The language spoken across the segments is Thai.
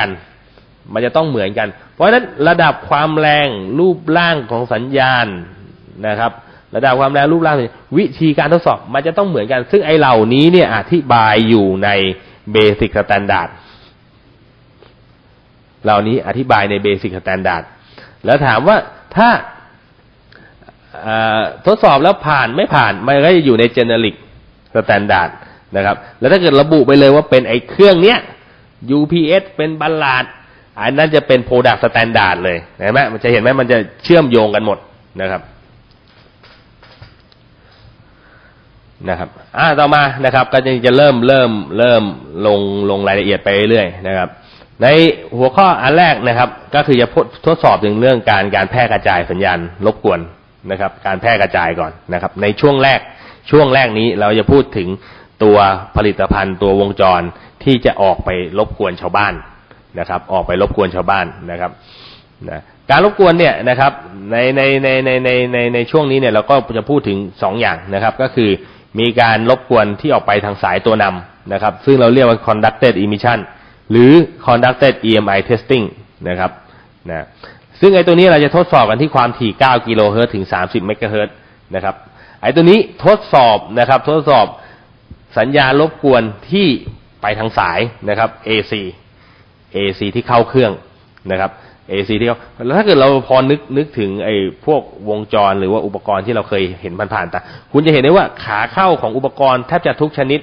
กัน มันจะต้องเหมือนกัน เพราะฉะนั้นระดับความแรงรูปร่างของสัญญาณนะครับ ระดับความแรงรูปร่างวิธีการทดสอบมันจะต้องเหมือนกัน ซึ่งไอ้เหล่านี้เนี่ยอธิบายอยู่ใน basic standard เหล่านี้อธิบายใน basic standard แล้วถามว่าถ้าทดสอบแล้วผ่านไม่ผ่าน มันก็จะอยู่ใน generic standardนะครับ แล้วถ้าเกิดระบุไปเลยว่าเป็นไอ้เครื่องเนี้ย UPS เป็นบัลลาดอันนั้นจะเป็น Product Standard เลยเห็นไหมมันจะเห็นไหมมันจะเชื่อมโยงกันหมดนะครับนะครับ อ่า ต่อมา นะครับ ก็จะจะเริ่ม เริ่ม เริ่มลง ลงรายละเอียดไปเรื่อยๆ นะครับ ในหัวข้ออันแรกนะครับ ก็คือจะทดสอบถึงเรื่องการ การแพร่กระจายสัญญาณรบกวนนะครับ การแพร่กระจายก่อนนะครับ ในช่วงแรก ช่วงแรกนี้เราจะพูดถึงตัวผลิตภัณฑ์ตัววงจร ที่จะออกไปรบกวนชาวบ้านนะครับ ออกไปรบกวนชาวบ้านนะครับนะการรบกวนเนี่ยนะครับในในในในในในในช่วงนี้เนี่ยเราก็จะพูดถึงสองอย่างนะครับ ก็คือมีการรบกวนที่ออกไปทางสายตัวนำนะครับ ซึ่งเราเรียกว่า conducted emission หรือ conducted EMI testing นะครับนะซึ่งไอ้ตัวนี้เราจะทดสอบกันที่ความถี่ 9 กิโลเฮิรตซ์ถึง 30 เมกะเฮิรตซ์นะครับ ไอ้ตัวนี้ทดสอบนะครับ ทดสอบสัญญาณรบกวนที่ ไปทางสายนะครับ AC AC ที่เข้าเครื่องนะครับ AC ที่เขาแล้วถ้าเกิดเราพอนึกนึกถึงไอ้พวกวงจรหรือว่าอุปกรณ์ที่เราเคยเห็นผ่านๆแต่คุณจะเห็นได้ว่าขาเข้าของอุปกรณ์แทบจะทุกชนิด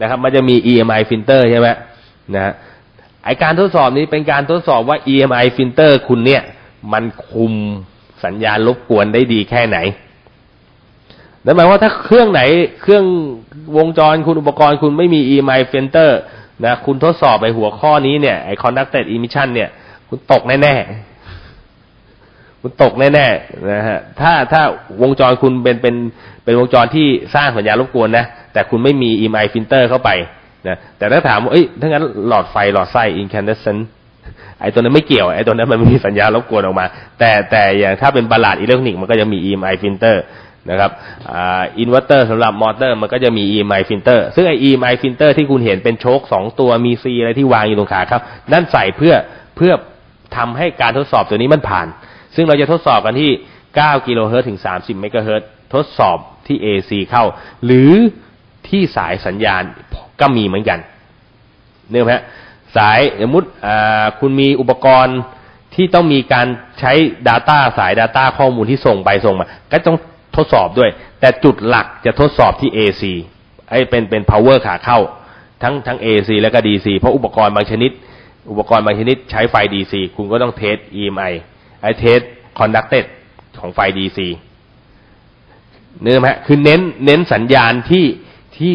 นะครับ มันจะมี EMI filter ใช่ไหมนะฮะไอการทดสอบนี้เป็นการทดสอบว่า EMI filter คุณเนี่ย มันคุมสัญญาณรบกวนได้ดีแค่ไหน นั่นหมายว่าถ้าเครื่องไหนเครื่องวงจรคุณอุปกรณ์คุณไม่มี EMI filter นะคุณทดสอบไปหัวข้อนี้เนี่ยไอ conducted emission เนี่ย คุณตกแน่ๆ คุณตกแน่ๆนะฮะถ้าถ้าวงจรคุณเป็นเป็นเป็นวงจรที่สร้างสัญญาณรบกวนนะ แต่คุณไม่มี EMI filter เข้าไปนะแต่ถ้าถามว่าเอ้ยถ้างั้นหลอดไฟหลอดไส้ incandescent ไอ้ตัวนั้นไม่เกี่ยวไอ้ตัวนั้นมันมีสัญญาณรบกวนออกมา แต่แต่อย่างถ้าเป็นบัลลาสต์อิเล็กทรอนิกส์มันก็จะมี EMI filter นะครับอินเวอร์เตอร์สำหรับมอเตอร์ มันก็จะมี EMI filter ซึ่งไอ้ EMI filter ที่คุณเห็นเป็น choke สองตัวมี C อะไรที่วางอยู่ตรงขาครับนั่นใส่เพื่อเพื่อทำให้การทดสอบตัวนี้มันผ่าน ซึ่งเราจะทดสอบกันที่ 9 กิโลเฮิรตซ์ถึง 30 เมกะเฮิรตซ์ทดสอบที่ AC เข้า หรือที่สายสัญญาณก็มีเหมือนกันเนื่องไหมสายสมมติคุณมีอุปกรณ์ที่ต้องมีการใช้ Data สาย Data ข้อมูลที่ส่งไปส่งมา ก็ต้อง ทดสอบด้วย แต่จุดหลักจะทดสอบที่ AC ไอ้เป็นเป็น power ขาเข้า ทั้งทั้ง AC และก็ DC เพราะอุปกรณ์บางชนิด อุปกรณ์บางชนิดใช้ไฟ DC คุณก็ต้องเทส EMI ไอ้เทส conducted ของไฟ DC เนื้อไหมคือเน้นเน้นสัญญาณที่ที่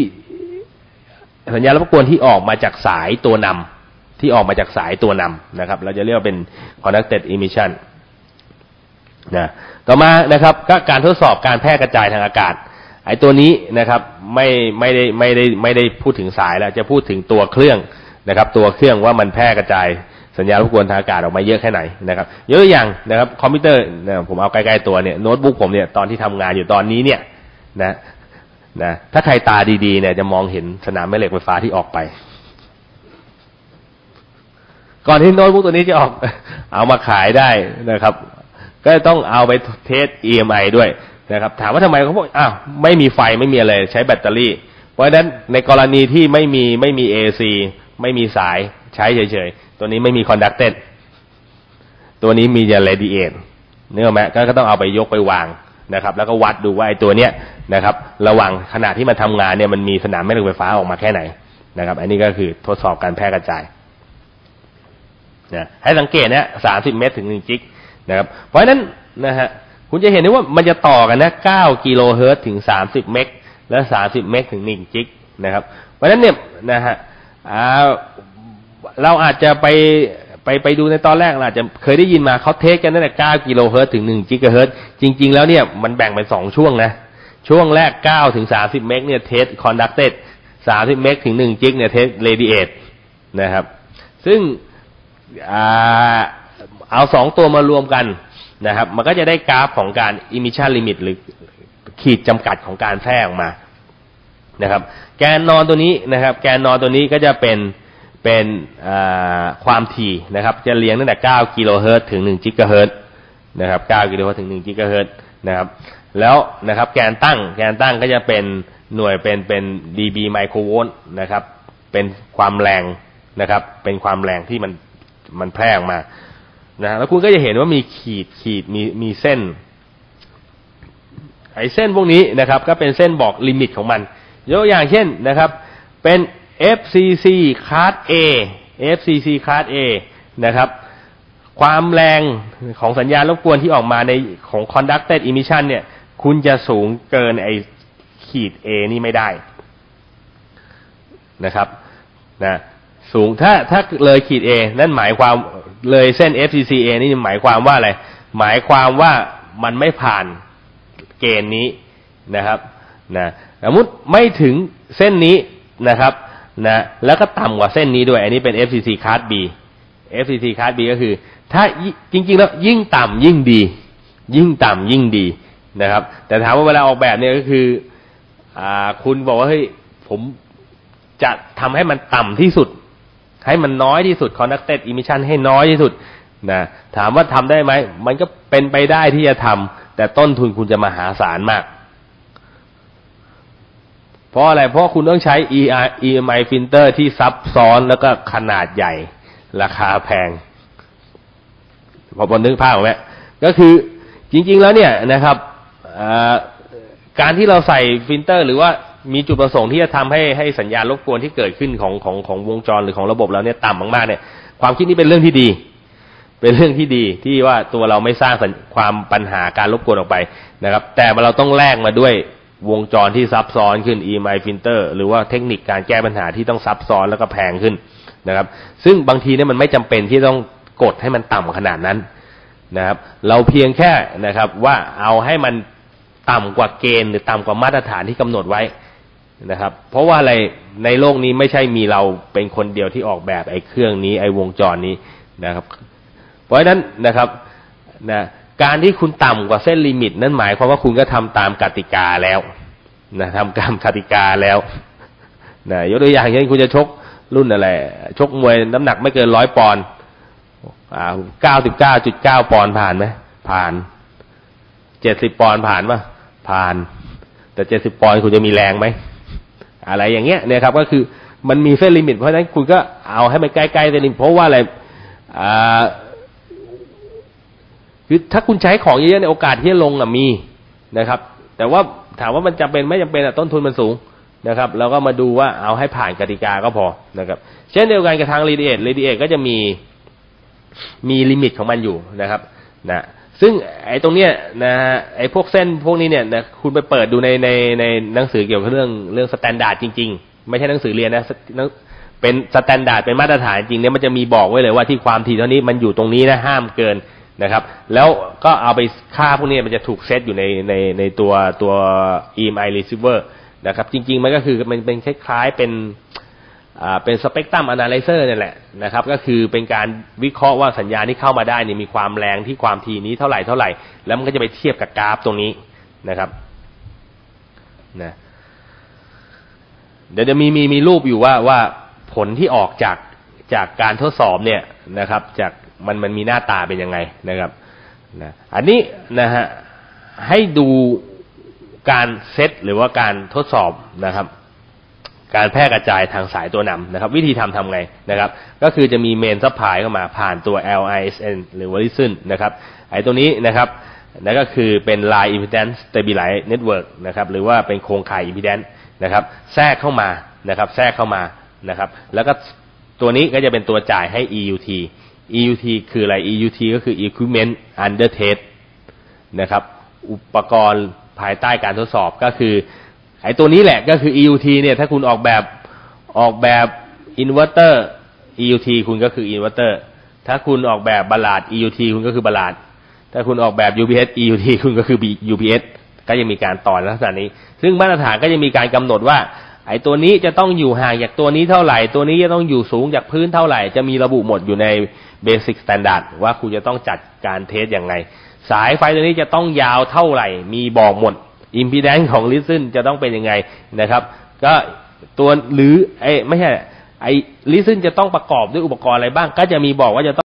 สัญญาณรบกวนที่ออกมาจากสายตัวนำที่ออกมาจากสายตัวนำนะครับ เราจะเรียกว่าเป็น conducted emission นะต่อมานะครับก็การทดสอบการแพร่กระจายทางอากาศ ไอ้ตัวนี้นะครับไม่ไม่ได้ไม่ได้ไม่ได้พูดถึงสายแล้วจะพูดถึงตัวเครื่องนะครับ ตัวเครื่องว่ามันแพร่กระจายสัญญาณรบกวนทางอากาศออกมาเยอะแค่ไหนนะครับยกตัวอย่างนะครับคอมพิวเตอร์ผมเอาใกล้ๆตัวเนี่ยโน้ตบุ๊กผมเนี่ยตอนที่ทำงานอยู่ตอนนี้เนี่ยนะนะถ้าใครตาดีๆเนี่ยจะมองเห็นสนามแม่เหล็กไฟฟ้าที่ออกไป ก่อนที่โน้ตบุ๊กตัวนี้จะออก เอามาขายได้นะครับ ก็ต้องเอาไปเทส EMI ด้วยนะครับ ถามว่าทำไมเขาบอกอ้าวไม่มีไฟไม่มีอะไรใช้แบตเตอรี่ เพราะฉะนั้นในกรณีที่ไม่มีไม่มี AC ไม่มีสายใช้เฉยๆ ตัวนี้ไม่มี conducted ตัวนี้มีแต่ radiate เห็นไหมก็ต้องเอาไปยกไปวางนะครับ แล้วก็วัดดูว่าไอ้ตัวเนี้ยนะครับ ระหว่างขณะที่มันทำงานเนี่ยมันมีสนามแม่เหล็กไฟฟ้าออกมาแค่ไหนนะครับ อันนี้ก็คือทดสอบการแพร่กระจายนะให้สังเกตนะสามสิบเมตรถึงหนึ่งจิก นะครับเพราะฉะนั้นนะฮะคุณจะเห็นได้ว่ามันจะต่อกันนะ 9 กิโลเฮิรตซ์ถึง 30 meg และ 30 meg ถึง 1 gigนะครับ เพราะฉะนั้นเนี่ยนะฮะเราอาจจะไปไปไปดูในตอนแรกเราอาจจะเคยได้ยินมาเขา test กันตั้งแต่ 9 กิโลเฮิรตซ์ถึง1กิกะเฮิรตซ์จริง ๆ แล้วเนี่ยมันแบ่งเป็นสองช่วงนะ ช่วงแรก 9 ถึง 30 meg เนี่ย test conducted 30 meg ถึง 1 gig เนี่ย test radiate นะครับ ซึ่งอ่า เอาสองตัวมารวมกันนะครับ มันก็จะได้กราฟของการ emission limit หรือขีดจำกัดของการแพร่ออกมานะครับ แกนนอนตัวนี้นะครับ แกนนอนตัวนี้ก็จะเป็นเป็นความถี่นะครับ จะเรียงตั้งแต่ 9 กิโลเฮิรตซ์ถึง1กิกะเฮิรตซ์นะครับ 9 กิโลเฮิรตซ์ถึง1กิกะเฮิรตซ์นะครับ แล้วนะครับ แกนตั้ง แกนตั้งก็จะเป็นหน่วยเป็นเป็น dB ไมโครโวลต์นะครับ เป็นความแรงนะครับ เป็นความแรงที่มันมันแพร่ออกมา นะแล้วคุณก็จะเห็นว่ามีขีดขีดมีมีเส้น ไอเส้นพวกนี้นะครับ ก็เป็นเส้นบอกลิมิตของมันยกอย่างเช่นนะครับ เป็น FCC Class A FCC Class A นะครับ ความแรงของสัญญาณรบกวนที่ออกมาในของ conducted emission เนี่ย คุณจะสูงเกินไอขีด A นี่ไม่ได้นะครับนะสูงถ้าถ้าเลยขีด A นั่นหมายความ เลยเส้น FCCA นี่หมายความว่าอะไร หมายความว่ามันไม่ผ่านเกณฑ์นี้นะครับนะสมมติไม่ถึงเส้นนี้นะครับนะแล้วก็ต่ำกว่าเส้นนี้ด้วย อันนี้เป็น FCC Class B FCC Class B ก็คือ ถ้าจริง ๆ แล้วยิ่งต่ำยิ่งดี ยิ่งต่ำยิ่งดีนะครับ แต่ถามว่าเวลาออกแบบเนี่ยก็คืออคุณบอกว่าเฮ้ยผมจะทำให้มันต่ำที่สุด ให้มันน้อยที่สุด conducted emission ให้น้อยที่สุดนะถามว่าทำได้ไหม มันก็เป็นไปได้ที่จะทำแต่ต้นทุนคุณจะมหาศาลมาก เพราะอะไร เพราะคุณต้องใช้ EMI filter ที่ซับซ้อนแล้วก็ขนาดใหญ่ ราคาแพง พอพอนึกภาพไหมก็คือจริง ๆ แล้วเนี่ยนะครับ การที่เราใส่ฟิลเตอร์ หรือว่า มีจุดประสงค์ที่จะทำให้ให้สัญญาณรบกวนที่เกิดขึ้นของของของวงจรหรือของระบบเราเนี่ยต่ำมากๆเนี่ย ความคิดนี้เป็นเรื่องที่ดี เป็นเรื่องที่ดีที่ว่าตัวเราไม่สร้างความปัญหาการรบกวนออกไปนะครับ แต่เราต้องแลกมาด้วยวงจรที่ซับซ้อนขึ้น EMI filter หรือว่าเทคนิคการแก้ปัญหาที่ต้องซับซ้อนแล้วก็แพงขึ้นนะครับ ซึ่งบางทีเนี่ยมันไม่จำเป็นที่ต้องกดให้มันต่ำขนาดนั้นนะครับ เราเพียงแค่นะครับว่าเอาให้มันต่ำกว่าเกณฑ์หรือต่ำกว่ามาตรฐานที่กำหนดไว้ นะครับ เพราะว่าอะไรในโลกนี้ไม่ใช่มีเราเป็นคนเดียวที่ออกแบบไอ้เครื่องนี้ ไอ้วงจรนี้นะครับ เพราะฉะนั้นนะครับนะการที่คุณต่ำกว่าเส้นลิมิต นั้นหมายความว่าคุณก็ทำตามกติกาแล้วนะทำตามกติกาแล้วนะยกตัวอย่างเช่นคุณจะชกรุ่นอะไร ชกมวยน้ำหนักไม่เกินร้อยปอนด์อ่าเก้าสิบเก้าจุดเก้าปอนด์ผ่านไหมผ่านเจ็ดสิบปอนด์ผ่านปะผ่าน แต่เจ็ดสิบปอนด์คุณจะมีแรงไหม อะไรอย่างเงี้ยเนี่ยครับก็คือมันมีเส้น limit เพราะฉะนั้นคุณก็เอาให้มันใกล้ๆเส้น limit เพราะว่าอะไรอ่าคือถ้าคุณใช้ของเยอะๆในโอกาสที่จะลงอะมีนะครับ แต่ว่าถามว่ามันจำเป็นไม่จำเป็นอะต้นทุนมันสูงนะครับเราก็มาดูว่าเอาให้ผ่านกติกาก็พอนะครับ เช่นเดียวกันกับทาง radiate radiate ก็จะมีมี limit ของมันอยู่นะครับนะ ซึ่งไอ้ตรงเนี้ยนะฮะไอ้พวกเส้นพวกนี้เนี่ยนะคุณไปเปิดดูในในในหนังสือเกี่ยวกับเรื่องเรื่อง standard จริง ๆ ไม่ใช่หนังสือเรียนนะเป็น standard เป็นมาตรฐานจริงเนี่ยมันจะมีบอกไว้เลยว่าที่ความถี่เท่านี้มันอยู่ตรงนี้นะห้ามเกินนะครับ แล้วก็เอาไปค่าพวกนี้มันจะถูกเซตอยู่ในในในตัวตัว EMI receiver นะครับ จริง ๆ มันก็คือมันเป็นคล้ายๆเป็น เป็นสเปกตรัมอนาลิเซอร์นี่แหละนะครับ ก็คือเป็นการวิเคราะห์ว่าสัญญาณที่เข้ามาได้นี่มีความแรงที่ความทีนี้เท่าไหร่เท่าไหร่ แล้วมันก็จะไปเทียบกับกราฟตรงนี้นะครับนะเดี๋ยวจะมีมีมีรูปอยู่ว่าว่าผลที่ออกจากจากการทดสอบเนี่ยนะครับ จากมันมันมีหน้าตาเป็นยังไงนะครับนะอันนี้นะฮะให้ดูการเซตหรือว่าการทดสอบนะครับ การแพร่กระจายทางสายตัวนำนะครับ วิธีทำทำไงนะครับ ก็คือจะมี main supply เข้ามาผ่านตัว LISN หรือ LISN นะครับไอ้ตัวนี้นะครับนั่นก็คือเป็น Line Impedance Stabilized Network นะครับหรือว่าเป็นโครงข่าย Impedance นะครับแทรกเข้ามานะครับแทรกเข้ามานะครับ แล้วก็ตัวนี้ก็จะเป็นตัวจ่ายให้ EUT EUT คืออะไร EUT ก็คือ Equipment Under Test นะครับอุปกรณ์ภายใต้การทดสอบก็คือ ไอ้ตัวนี้แหละก็คือ EUT เนี่ยถ้าคุณออกแบบออกแบบอินเวอร์เตอร์ EUT คุณก็คืออินเวอร์เตอร์ถ้าคุณออกแบบบาลาด EUT คุณก็คือบาลาดถ้าคุณออกแบบ UPS EUT คุณก็คือ UPS ก็ยังมีการต่อลักษณะนี้ ซึ่งมาตรฐานก็จะมีการกำหนดว่า ไอ้ตัวนี้จะต้องอยู่ห่างจากตัวนี้เท่าไหร่ ตัวนี้จะต้องอยู่สูงจากพื้นเท่าไหร่ จะมีระบุหมดอยู่ใน Basic Standard ว่าคุณจะต้องจัดการ test อย่างไง สายไฟตัวนี้จะต้องยาวเท่าไหร่ มีบอกหมด อิมพีแดนซ์ของ LISN จะต้องเป็นยังไงนะครับ ก็ตัวหรือไอ้ไม่ใช่ไอ้ LISN จะต้องประกอบด้วยอุปกรณ์อะไรบ้าง ก็จะมีบอกว่าจะต้อง